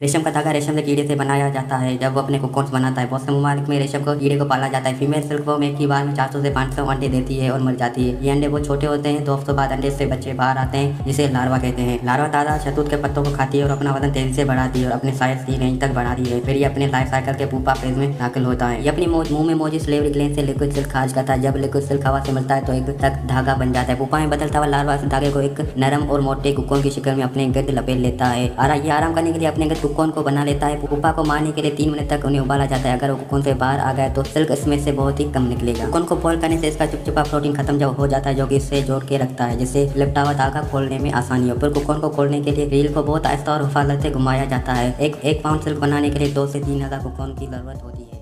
रेशम का धागा रेशम के कीड़े से बनाया जाता है। जब वो अपने को कौन बनाता है बहुत से ममालिक में रेशम को कीड़े को पाला जाता है। फीमेल सिल्क वो एक ही बार में 400 से 500 अंडे देती है और मर जाती है। ये अंडे बहुत छोटे होते हैं दो हफ्तों बाद अंडे से बच्चे बाहर आते हैं, जिसे लार्वा कहते हैं। लार्वा ताज़ा शतूत के पत्तों को खाती है और अपना वज़न तेज़ी से बढ़ाती है और अपने साइज़ की रेंज तक बढ़ाती है। फिर ये अपने लाइफ साइकिल के पूपा फ़ेज़ में दाखिल होता है। ये अपनी मुँह में मौजूद स्लेवरी ग्लैंड से लिक्विड सिल्क खाज करता है। जब लिक्विड सिल्क हवा से मिलता है तो एक तक धागा बन जाता है। पूपा में बदलता हुआ लार्वा धागे को एक नरम और मोटे कुकोन की शिकल में अपने गर्द लपेट लेता है। आराम करने के लिए अपने गिरद कुकोन को बना लेता है? पुपा को मारने के लिए तीन मिनट तक उन्हें उबाला जाता है। अगर वो कुकोन से बाहर आ गया तो सिल्क इसमें से बहुत ही कम निकलेगा। कुकोन को बॉयल करने से इसका चुपचुपा प्रोटीन खत्म जब हो जाता है, जो कि इससे जोड़ के रखता है जिससे लिपटा हुआ धागा खोलने में आसानी हो। फिर कुकोन को खोलने के लिए रील को बहुत आहिस्ता और हफाजत से घुमाया जाता है। एक एक पाउंड सिल्क बनाने के लिए दो से तीन हज़ार कुकोन की ज़रूरत होती है।